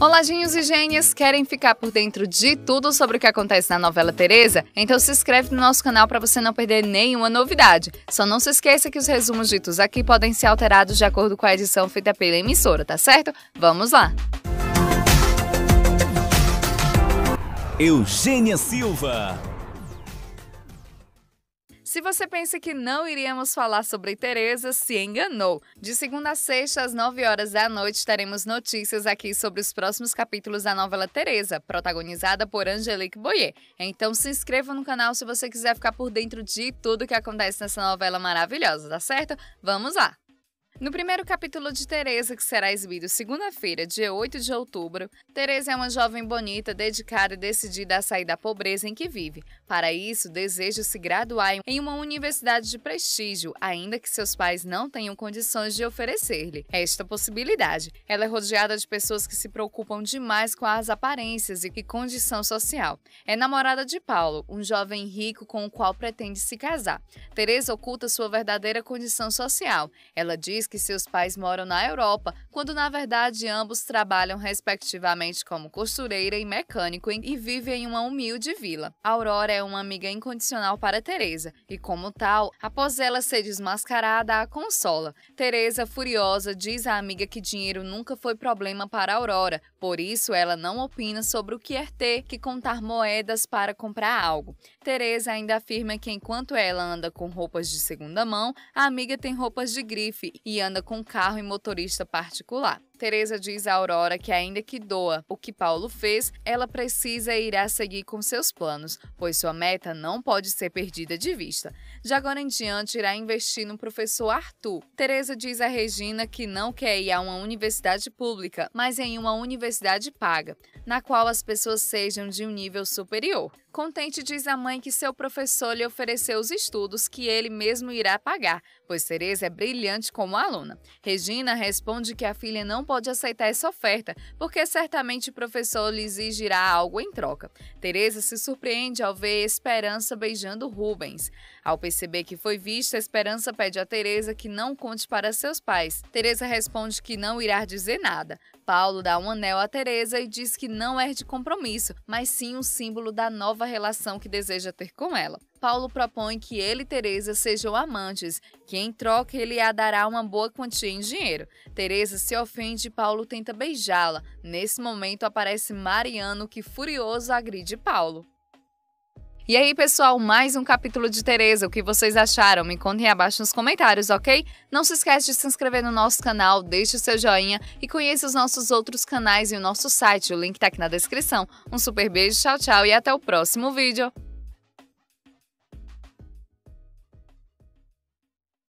Olá, genhos e gênias! Querem ficar por dentro de tudo sobre o que acontece na novela Teresa? Então se inscreve no nosso canal para você não perder nenhuma novidade. Só não se esqueça que os resumos ditos aqui podem ser alterados de acordo com a edição feita pela emissora, tá certo? Vamos lá! Eugênia Silva se você pensa que não iríamos falar sobre Teresa, se enganou. De segunda a sexta, às 9 horas da noite, teremos notícias aqui sobre os próximos capítulos da novela Teresa, protagonizada por Angelique Boyer. Então se inscreva no canal se você quiser ficar por dentro de tudo que acontece nessa novela maravilhosa, tá certo? Vamos lá! No primeiro capítulo de Teresa, que será exibido segunda-feira, dia 8 de outubro, Teresa é uma jovem bonita, dedicada e decidida a sair da pobreza em que vive. Para isso, deseja se graduar em uma universidade de prestígio, ainda que seus pais não tenham condições de oferecer-lhe esta possibilidade. Ela é rodeada de pessoas que se preocupam demais com as aparências e condição social. É namorada de Paulo, um jovem rico com o qual pretende se casar. Teresa oculta sua verdadeira condição social. Ela diz que seus pais moram na Europa, quando na verdade ambos trabalham respectivamente como costureira e mecânico e vivem em uma humilde vila. Aurora é uma amiga incondicional para Teresa e, como tal, após ela ser desmascarada, a consola. Teresa, furiosa, diz à amiga que dinheiro nunca foi problema para Aurora, por isso ela não opina sobre o que é ter que contar moedas para comprar algo. Teresa ainda afirma que enquanto ela anda com roupas de segunda mão, a amiga tem roupas de grife e anda com carro e motorista particular. Teresa diz a Aurora que ainda que doa o que Paulo fez, ela precisa e irá seguir com seus planos, pois sua meta não pode ser perdida de vista. De agora em diante, irá investir no professor Arthur. Teresa diz a Regina que não quer ir a uma universidade pública, mas em uma universidade paga, na qual as pessoas sejam de um nível superior. Contente diz a mãe que seu professor lhe ofereceu os estudos que ele mesmo irá pagar, pois Teresa é brilhante como aluna. Regina responde que a filha não pode aceitar essa oferta, porque certamente o professor lhe exigirá algo em troca. Teresa se surpreende ao ver Esperança beijando Rubens. Ao perceber que foi vista, Esperança pede a Teresa que não conte para seus pais. Teresa responde que não irá dizer nada. Paulo dá um anel a Teresa e diz que não é de compromisso, mas sim um símbolo da nova relação que deseja ter com ela. Paulo propõe que ele e Teresa sejam amantes, que em troca ele a dará uma boa quantia em dinheiro. Teresa se ofende e Paulo tenta beijá-la. Nesse momento aparece Mariano, que furioso agride Paulo. E aí, pessoal, mais um capítulo de Tereza. O que vocês acharam? Me contem abaixo nos comentários, ok? Não se esquece de se inscrever no nosso canal, deixe o seu joinha e conheça os nossos outros canais e o nosso site. O link tá aqui na descrição. Um super beijo, tchau, tchau e até o próximo vídeo.